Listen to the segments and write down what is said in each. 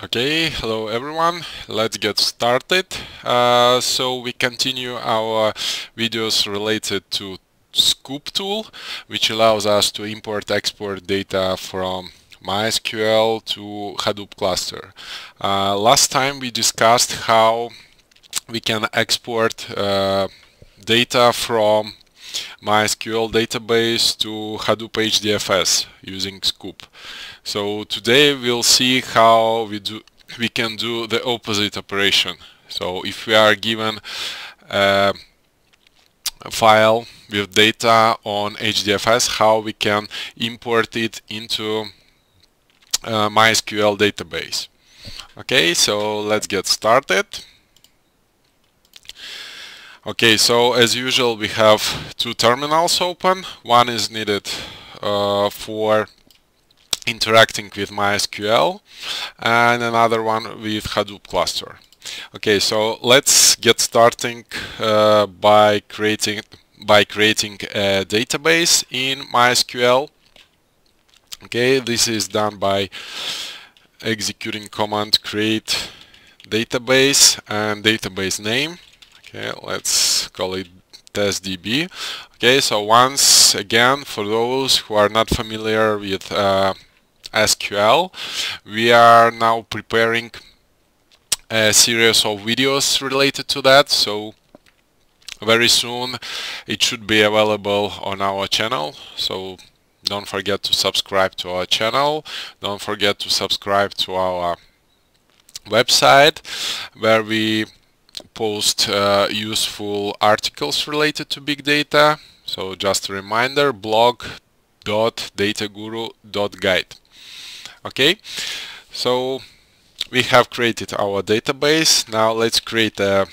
Okay, hello everyone. Let's get started. Uh, so we continue our videos related to Sqoop tool, which allows us to import export data from MySQL to Hadoop cluster. Uh, last time we discussed how we can export uh, data from MySQL database to Hadoop HDFS using Sqoop. So today we'll see how we do we can do the opposite operation. So if we are given uh, a file with data on HDFS, how we can import it into uh, MySQL database. Okay, so let's get started. Okay, so as usual we have two terminals open. One is needed uh, for interacting with MySQL and another one with Hadoop cluster. Okay, so let's get starting uh, by creating by creating a database in MySQL. Okay, this is done by executing command create database and database name. Okay, let's call it testdb. Okay, so once again, for those who are not familiar with uh, SQL. We are now preparing a series of videos related to that so very soon it should be available on our channel so don't forget to subscribe to our channel don't forget to subscribe to our website where we post uh, useful articles related to big data. So just a reminder blog.dataguru.guide okay? So we have created our database. Now let's create a,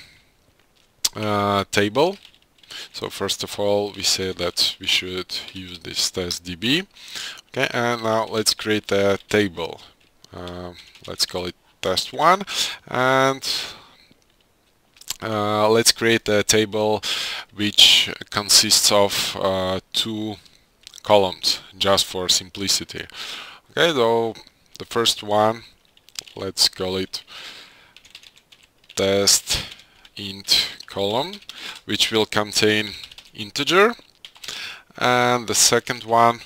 a table. So first of all we say that we should use this test DB. okay and now let's create a table. Uh, let's call it test1 and uh, let's create a table which consists of uh, two columns just for simplicity Okay, so the first one, let's call it test int column, which will contain integer, and the second one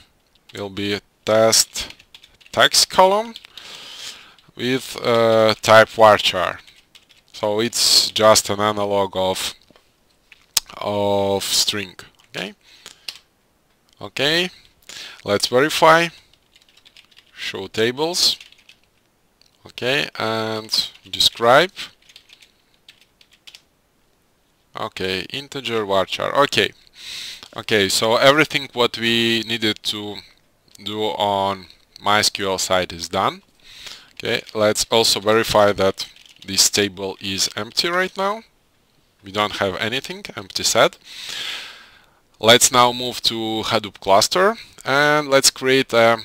will be a test text column with uh, type varchar. So it's just an analog of of string. Okay. Okay. Let's verify show tables okay and describe okay integer varchar okay okay so everything what we needed to do on MySQL side is done okay let's also verify that this table is empty right now we don't have anything empty set let's now move to Hadoop cluster and let's create a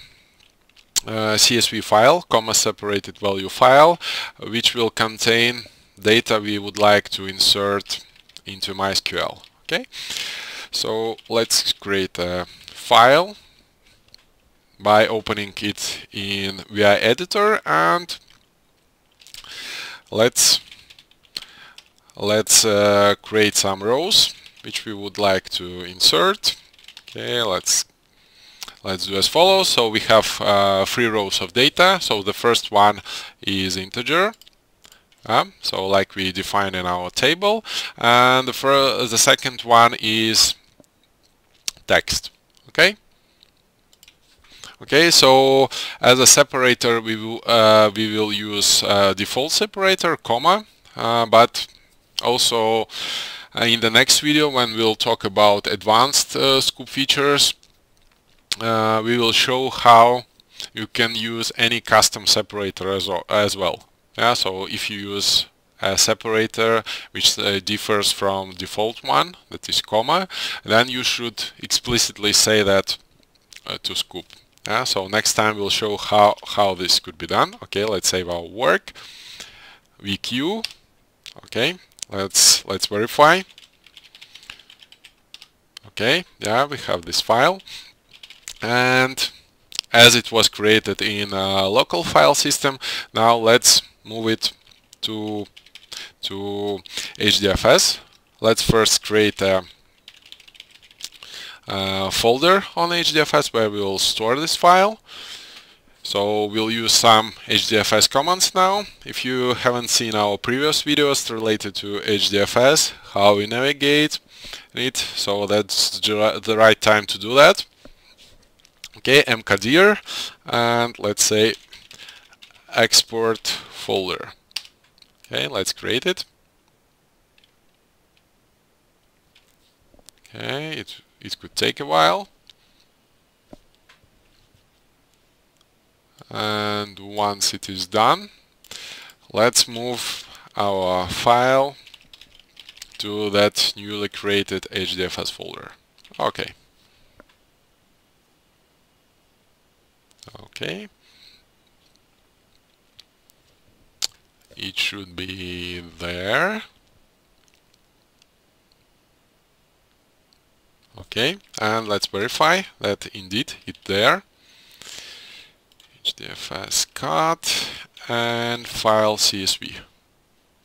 uh, CSV file, comma separated value file, which will contain data we would like to insert into MySQL. Okay, so let's create a file by opening it in VI editor and let's let's uh, create some rows which we would like to insert. Okay, let's Let's do as follows. So we have uh, three rows of data. So the first one is integer. So like we defined in our table. And the, the second one is text. Okay. Okay, so as a separator, we will uh, we will use uh, default separator, comma, uh, but also uh, in the next video when we'll talk about advanced uh, Sqoop features, uh, we will show how you can use any custom separator as, as well. Yeah, so if you use a separator which uh, differs from default one, that is comma, then you should explicitly say that uh, to Sqoop. Yeah, so next time we'll show how, how this could be done. Okay, let's save our work. VQ. Okay, let's let's verify. Okay, yeah, we have this file and as it was created in a local file system. Now let's move it to to HDFS. Let's first create a, a folder on HDFS where we will store this file. So we'll use some HDFS commands now. If you haven't seen our previous videos related to HDFS, how we navigate it, so that's the right time to do that. Okay, mkdir, and let's say export folder. Okay, let's create it. Okay, it, it could take a while. and once it is done let's move our file to that newly created HDFS folder. Okay. Okay. It should be there okay and let's verify that indeed it's there HDFS cut and file CSV.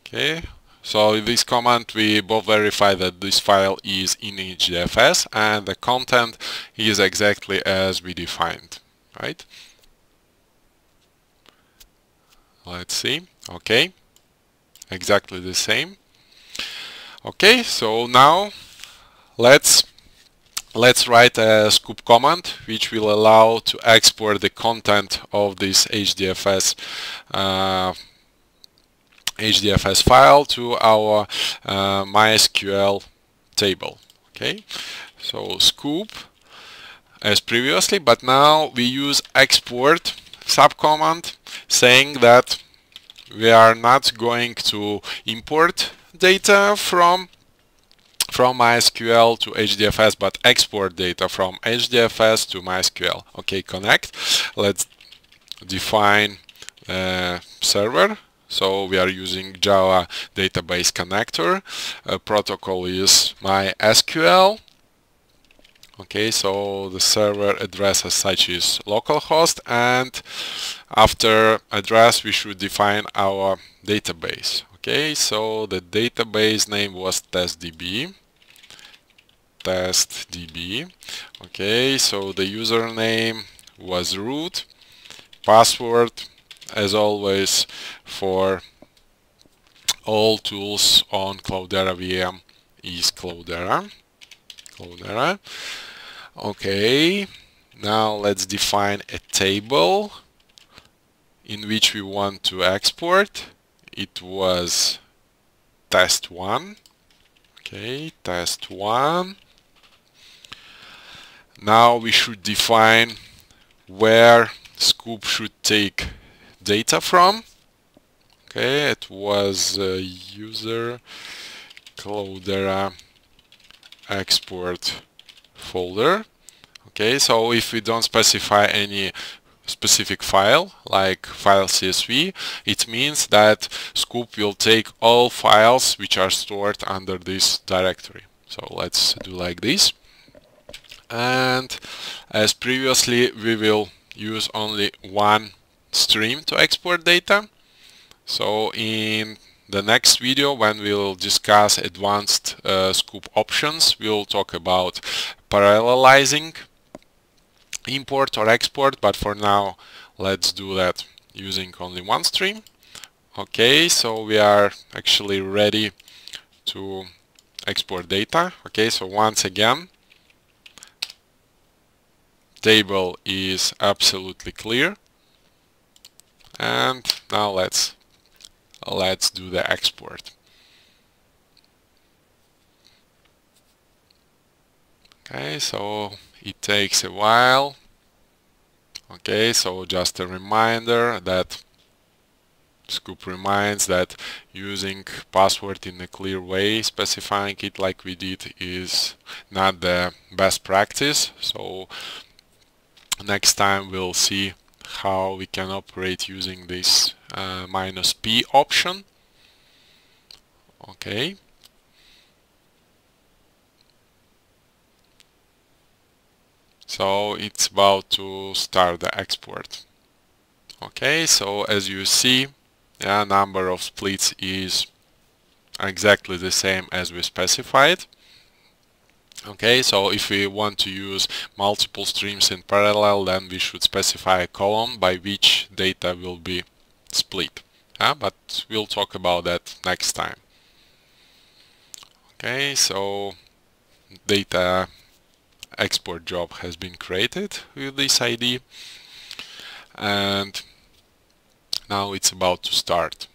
Okay, so in this command we both verify that this file is in HDFS and the content is exactly as we defined, right? Let's see. Okay, exactly the same. Okay, so now let's let's write a Sqoop command which will allow to export the content of this HDFS uh, HDFS file to our uh, MySQL table okay? So Sqoop as previously but now we use export subcommand saying that we are not going to import data from from MySQL to HDFS but export data from HDFS to MySQL. Okay, connect. Let's define a server. So we are using Java database connector. Uh, protocol is MySQL. Okay, so the server address as such is localhost and after address we should define our database. Okay, so the database name was testdb. Testdb. Okay so the username was root. Password as always for all tools on Cloudera VM is Cloudera. Cloudera. Okay now let's define a table in which we want to export it was test1 okay test1 now we should define where Sqoop should take data from. Okay, it was uh, user Cloudera export folder. Okay, so if we don't specify any specific file like file CSV, it means that Sqoop will take all files which are stored under this directory. So let's do like this. And as previously we will use only one stream to export data. So in the next video when we'll discuss advanced uh, Sqoop options we'll talk about parallelizing import or export but for now let's do that using only one stream. Okay so we are actually ready to export data. Okay so once again table is absolutely clear. And now let's let's do the export. Okay so it takes a while. Okay so just a reminder that Sqoop reminds that using password in a clear way, specifying it like we did is not the best practice. So next time we'll see how we can operate using this uh, minus p option. Okay so it's about to start the export. Okay so as you see yeah number of splits is exactly the same as we specified. Okay so if we want to use multiple streams in parallel then we should specify a column by which data will be split. Yeah, but we'll talk about that next time. Okay so data export job has been created with this ID and now it's about to start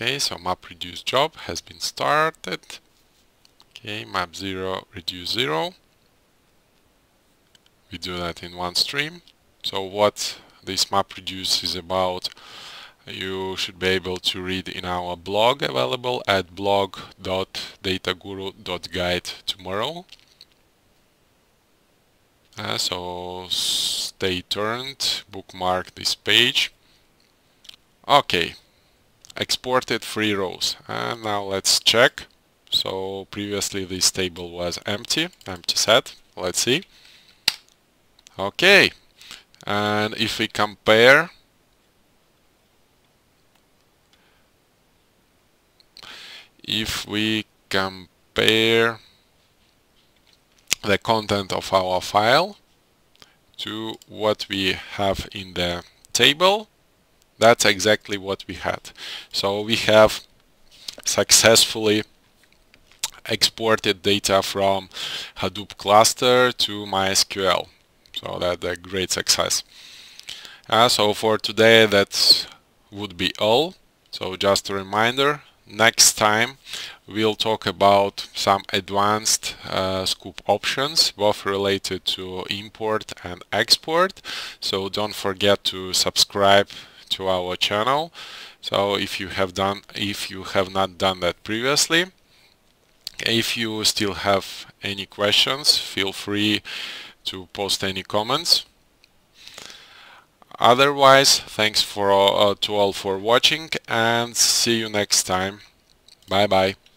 Okay, so map reduce job has been started. Okay, map 0 reduce 0. We do that in one stream. So what this map reduce is about you should be able to read in our blog available at blog.dataguru.guide tomorrow. Uh, so stay turned, bookmark this page. Okay, exported three rows and now let's check so previously this table was empty empty set let's see okay and if we compare if we compare the content of our file to what we have in the table that's exactly what we had. So we have successfully exported data from Hadoop cluster to MySQL. So that's a great success. Uh, so for today that would be all. So just a reminder, next time we'll talk about some advanced uh, Sqoop options both related to import and export. So don't forget to subscribe to our channel. So if you have done if you have not done that previously if you still have any questions feel free to post any comments otherwise thanks for uh, to all for watching and see you next time. Bye bye